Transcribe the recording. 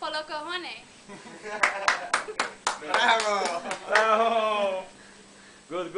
Polo cojones. Bravo. Good, good.